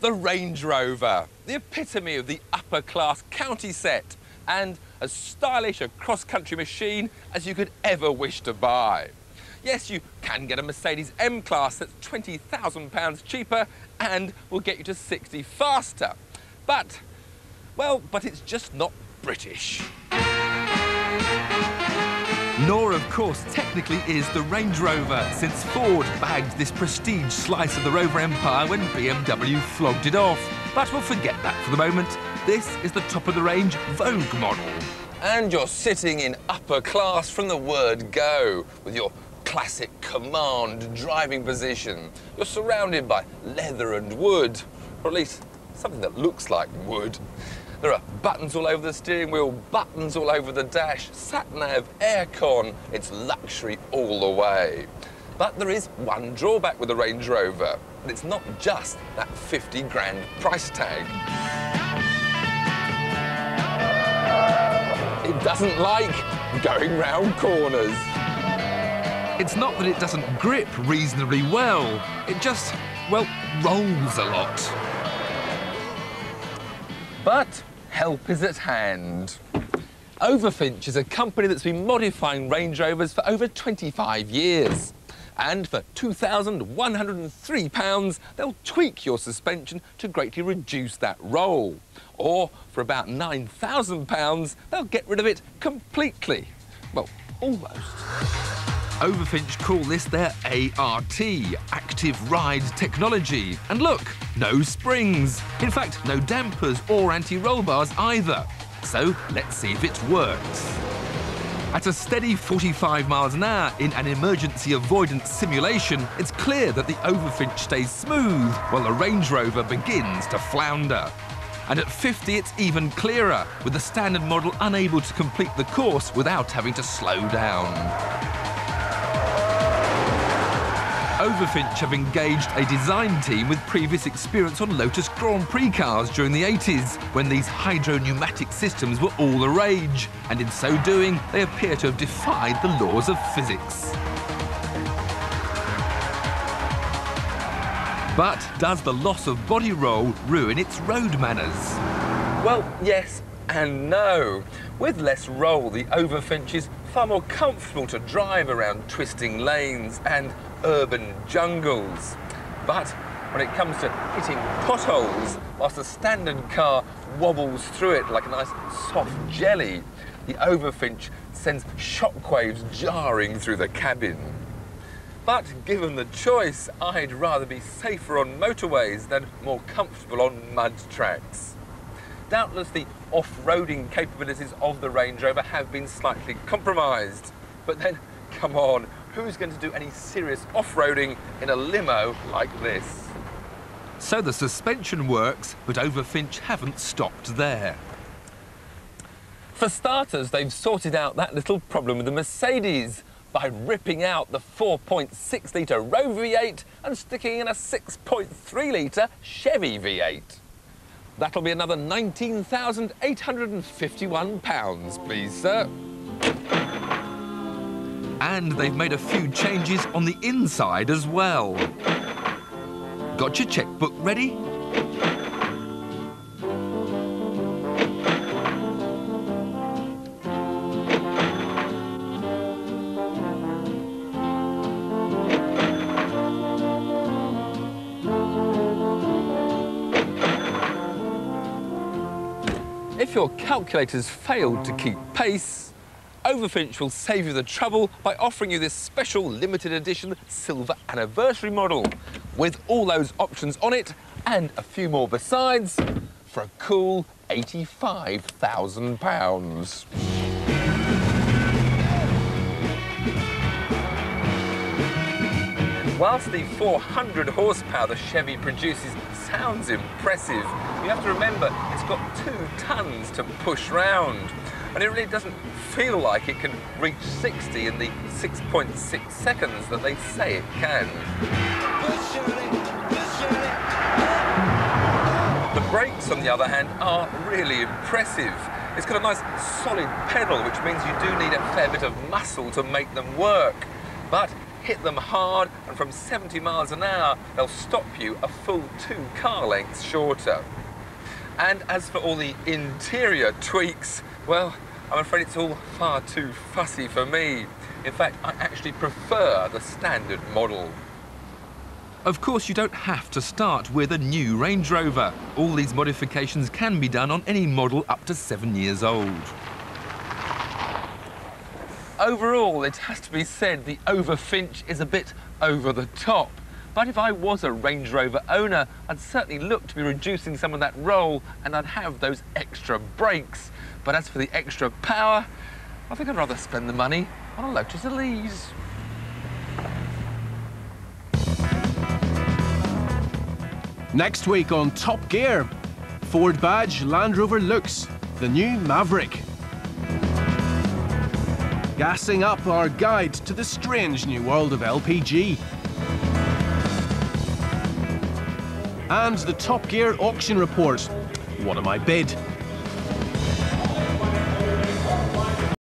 the Range Rover, the epitome of the upper class county set and as stylish a cross-country machine as you could ever wish to buy. Yes, you can get a Mercedes M-Class that's £20,000 cheaper and will get you to 60 faster. But, well, but it's just not British. Nor, of course, technically is the Range Rover, since Ford bagged this prestige slice of the Rover empire when BMW flogged it off. But we'll forget that for the moment. This is the top-of-the-range Vogue model. And you're sitting in upper class from the word go, with your classic command driving position. You're surrounded by leather and wood, or at least something that looks like wood. There are buttons all over the steering wheel, buttons all over the dash, sat-nav, aircon. It's luxury all the way. But there is one drawback with the Range Rover, it's not just that 50 grand price tag. It doesn't like going round corners. It's not that it doesn't grip reasonably well, it just, well, rolls a lot. But help is at hand. Overfinch is a company that's been modifying Range Rovers for over 25 years. And for £2,103, they'll tweak your suspension to greatly reduce that roll. Or for about £9,000, they'll get rid of it completely. Well, almost. Overfinch call this their ART, Active Ride Technology. And look, no springs. In fact, no dampers or anti-roll bars either. So let's see if it works. At a steady 45 miles an hour in an emergency avoidance simulation, it's clear that the Overfinch stays smooth while the Range Rover begins to flounder. And at 50, it's even clearer, with the standard model unable to complete the course without having to slow down. Overfinch have engaged a design team with previous experience on Lotus Grand Prix cars during the 80s, when these hydro-pneumatic systems were all the rage, and in so doing, they appear to have defied the laws of physics. But does the loss of body roll ruin its road manners? Well, yes and no. With less roll, the Overfinch is far more comfortable to drive around twisting lanes and urban jungles. But when it comes to hitting potholes, whilst a standard car wobbles through it like a nice soft jelly, the Overfinch sends shockwaves jarring through the cabin. But given the choice, I'd rather be safer on motorways than more comfortable on mud tracks. Doubtless the off-roading capabilities of the Range Rover have been slightly compromised. But then, come on, who's going to do any serious off-roading in a limo like this? So the suspension works, but Overfinch haven't stopped there. For starters, they've sorted out that little problem with the Mercedes by ripping out the 4.6-litre Rover V8 and sticking in a 6.3-litre Chevy V8. That'll be another £19,851, please, sir. And they've made a few changes on the inside as well. Got your checkbook ready? If your calculators failed to keep pace, Overfinch will save you the trouble by offering you this special limited edition silver anniversary model with all those options on it and a few more besides for a cool £85,000. Whilst the 400 horsepower the Chevy produces sounds impressive, you have to remember it's got two tons to push round and it really doesn't feel like it can reach 60 in the 6.6 seconds that they say it can. The brakes, on the other hand, are really impressive. It's got a nice solid pedal, which means you do need a fair bit of muscle to make them work. But hit them hard, and from 70 miles an hour, they'll stop you a full two car lengths shorter. And as for all the interior tweaks, well, I'm afraid it's all far too fussy for me. In fact, I actually prefer the standard model. Of course, you don't have to start with a new Range Rover. All these modifications can be done on any model up to seven years old. Overall, it has to be said the Overfinch is a bit over the top. But if I was a Range Rover owner, I'd certainly look to be reducing some of that roll and I'd have those extra brakes. But as for the extra power, I think I'd rather spend the money on a Lotus Elise. Next week on Top Gear, Ford Badge Land Rover Luxe, the new Maverick. Gassing up our guide to the strange new world of LPG. And the Top Gear auction report. What am I bid?